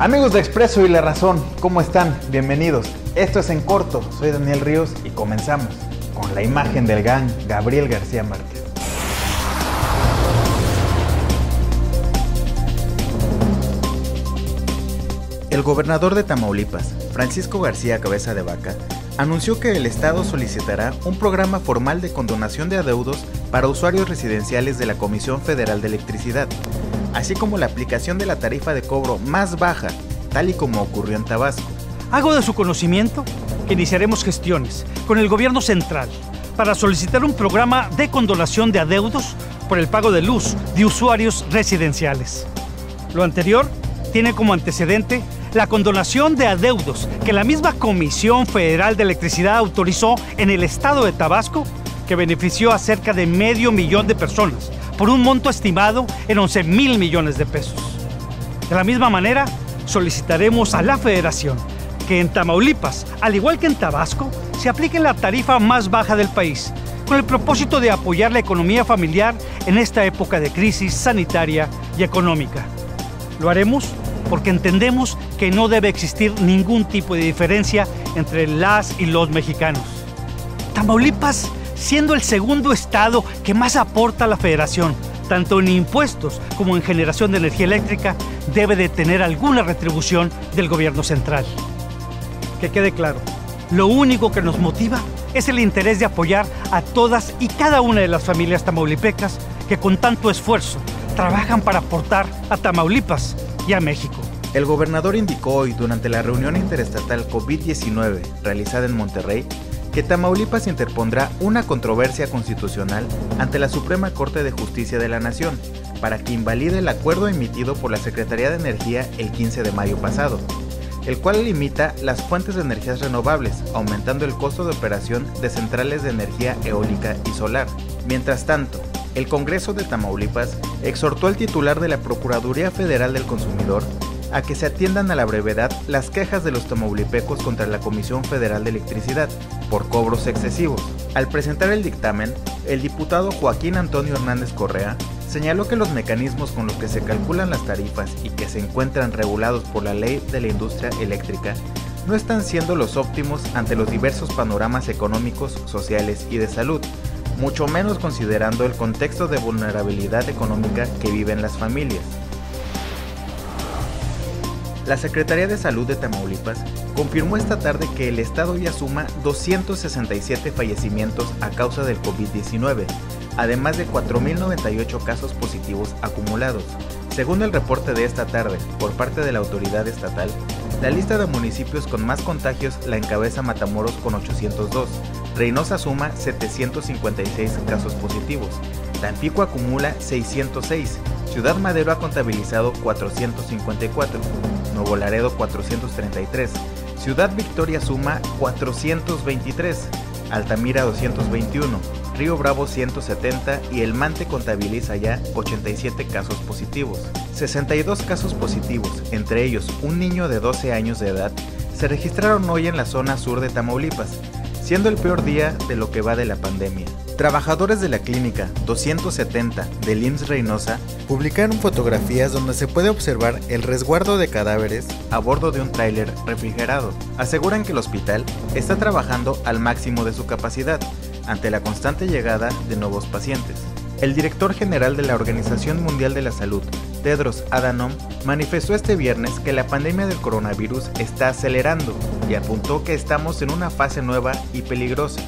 Amigos de Expreso y La Razón, ¿cómo están? Bienvenidos. Esto es En Corto, soy Daniel Ríos y comenzamos con la imagen del gang Gabriel García Márquez. El gobernador de Tamaulipas, Francisco García Cabeza de Vaca, anunció que el Estado solicitará un programa formal de condonación de adeudos para usuarios residenciales de la Comisión Federal de Electricidad, así como la aplicación de la tarifa de cobro más baja, tal y como ocurrió en Tabasco. Hago de su conocimiento que iniciaremos gestiones con el gobierno central para solicitar un programa de condonación de adeudos por el pago de luz de usuarios residenciales. Lo anterior tiene como antecedente la condonación de adeudos que la misma Comisión Federal de Electricidad autorizó en el estado de Tabasco, que benefició a cerca de medio millón de personas, por un monto estimado en 11 mil millones de pesos. De la misma manera, solicitaremos a la Federación que en Tamaulipas, al igual que en Tabasco, se aplique la tarifa más baja del país, con el propósito de apoyar la economía familiar en esta época de crisis sanitaria y económica. Lo haremos porque entendemos que no debe existir ningún tipo de diferencia entre las y los mexicanos. Tamaulipas, siendo el segundo estado que más aporta a la federación, tanto en impuestos como en generación de energía eléctrica, debe de tener alguna retribución del gobierno central. Que quede claro, lo único que nos motiva es el interés de apoyar a todas y cada una de las familias tamaulipecas que con tanto esfuerzo trabajan para aportar a Tamaulipas y a México. El gobernador indicó hoy durante la reunión interestatal COVID-19 realizada en Monterrey que Tamaulipas interpondrá una controversia constitucional ante la Suprema Corte de Justicia de la Nación para que invalide el acuerdo emitido por la Secretaría de Energía el 15 de mayo pasado, el cual limita las fuentes de energías renovables, aumentando el costo de operación de centrales de energía eólica y solar. Mientras tanto, el Congreso de Tamaulipas exhortó al titular de la Procuraduría Federal del Consumidor a que se atiendan a la brevedad las quejas de los tamaulipecos contra la Comisión Federal de Electricidad por cobros excesivos. Al presentar el dictamen, el diputado Joaquín Antonio Hernández Correa señaló que los mecanismos con los que se calculan las tarifas y que se encuentran regulados por la ley de la industria eléctrica no están siendo los óptimos ante los diversos panoramas económicos, sociales y de salud, mucho menos considerando el contexto de vulnerabilidad económica que viven las familias. La Secretaría de Salud de Tamaulipas confirmó esta tarde que el estado ya suma 267 fallecimientos a causa del COVID-19, además de 4.098 casos positivos acumulados. Según el reporte de esta tarde por parte de la autoridad estatal, la lista de municipios con más contagios la encabeza Matamoros con 802, Reynosa suma 756 casos positivos, Tampico acumula 606, Ciudad Madero ha contabilizado 454, Nuevo Laredo 433, Ciudad Victoria suma 423, Altamira 221, Río Bravo 170 y El Mante contabiliza ya 87 casos positivos. 62 casos positivos, entre ellos un niño de 12 años de edad, se registraron hoy en la zona sur de Tamaulipas, siendo el peor día de lo que va de la pandemia. Trabajadores de la clínica 270 de IMSS Reynosa publicaron fotografías donde se puede observar el resguardo de cadáveres a bordo de un tráiler refrigerado. Aseguran que el hospital está trabajando al máximo de su capacidad ante la constante llegada de nuevos pacientes. El director general de la Organización Mundial de la Salud, Tedros Adhanom, manifestó este viernes que la pandemia del coronavirus está acelerando y apuntó que estamos en una fase nueva y peligrosa.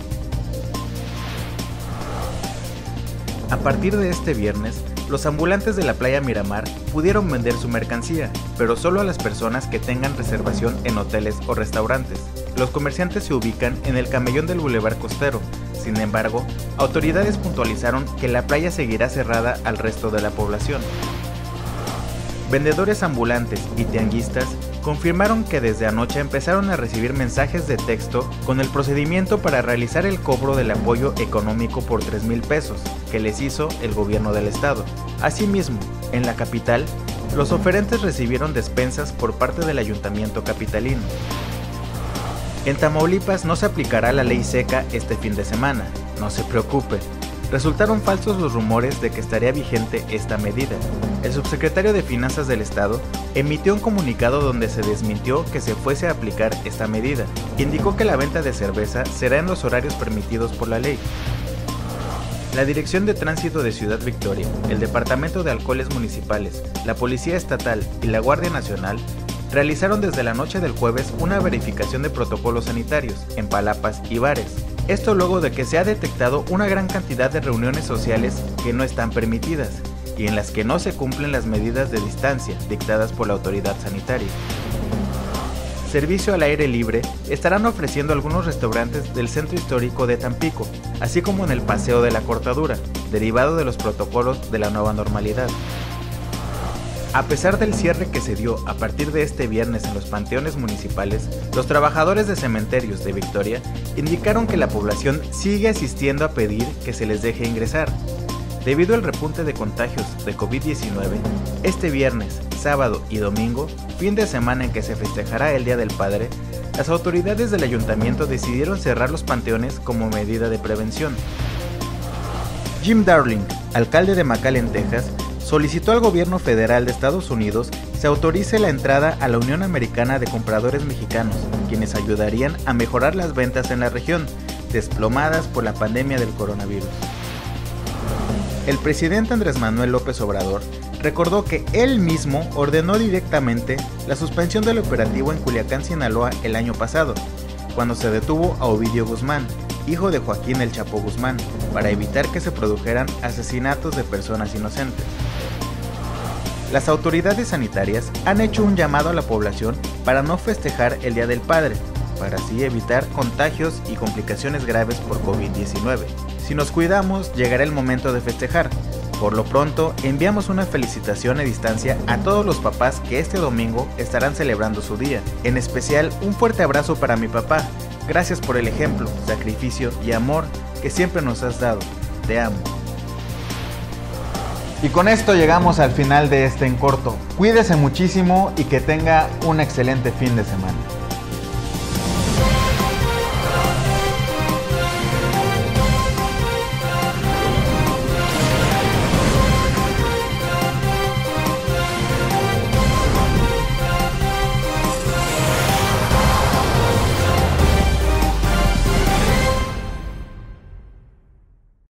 A partir de este viernes, los ambulantes de la playa Miramar pudieron vender su mercancía, pero solo a las personas que tengan reservación en hoteles o restaurantes. Los comerciantes se ubican en el camellón del Boulevard Costero, sin embargo, autoridades puntualizaron que la playa seguirá cerrada al resto de la población. Vendedores ambulantes y tianguistas confirmaron que desde anoche empezaron a recibir mensajes de texto con el procedimiento para realizar el cobro del apoyo económico por 3 mil pesos que les hizo el gobierno del estado. Asimismo, en la capital, los oferentes recibieron despensas por parte del ayuntamiento capitalino. En Tamaulipas no se aplicará la ley seca este fin de semana, no se preocupe. Resultaron falsos los rumores de que estaría vigente esta medida. El subsecretario de Finanzas del Estado emitió un comunicado donde se desmintió que se fuese a aplicar esta medida. Indicó que la venta de cerveza será en los horarios permitidos por la ley. La Dirección de Tránsito de Ciudad Victoria, el Departamento de Alcoholes Municipales, la Policía Estatal y la Guardia Nacional realizaron desde la noche del jueves una verificación de protocolos sanitarios en palapas y bares. Esto luego de que se ha detectado una gran cantidad de reuniones sociales que no están permitidas y en las que no se cumplen las medidas de distancia dictadas por la autoridad sanitaria. Servicio al aire libre estarán ofreciendo algunos restaurantes del centro histórico de Tampico, así como en el Paseo de la Cortadura, derivado de los protocolos de la nueva normalidad. A pesar del cierre que se dio a partir de este viernes en los panteones municipales, los trabajadores de cementerios de Victoria indicaron que la población sigue asistiendo a pedir que se les deje ingresar. Debido al repunte de contagios de COVID-19, este viernes, sábado y domingo, fin de semana en que se festejará el Día del Padre, las autoridades del ayuntamiento decidieron cerrar los panteones como medida de prevención. Jim Darling, alcalde de McAllen, Texas, solicitó al gobierno federal de Estados Unidos se autorice la entrada a la Unión Americana de Compradores Mexicanos, quienes ayudarían a mejorar las ventas en la región, desplomadas por la pandemia del coronavirus. El presidente Andrés Manuel López Obrador recordó que él mismo ordenó directamente la suspensión del operativo en Culiacán, Sinaloa el año pasado, cuando se detuvo a Ovidio Guzmán, hijo de Joaquín El Chapo Guzmán, para evitar que se produjeran asesinatos de personas inocentes. Las autoridades sanitarias han hecho un llamado a la población para no festejar el Día del Padre, para así evitar contagios y complicaciones graves por COVID-19. Si nos cuidamos, llegará el momento de festejar. Por lo pronto, enviamos una felicitación a distancia a todos los papás que este domingo estarán celebrando su día. En especial, un fuerte abrazo para mi papá. Gracias por el ejemplo, sacrificio y amor que siempre nos has dado. Te amo. Y con esto llegamos al final de este en corto. Cuídese muchísimo y que tenga un excelente fin de semana.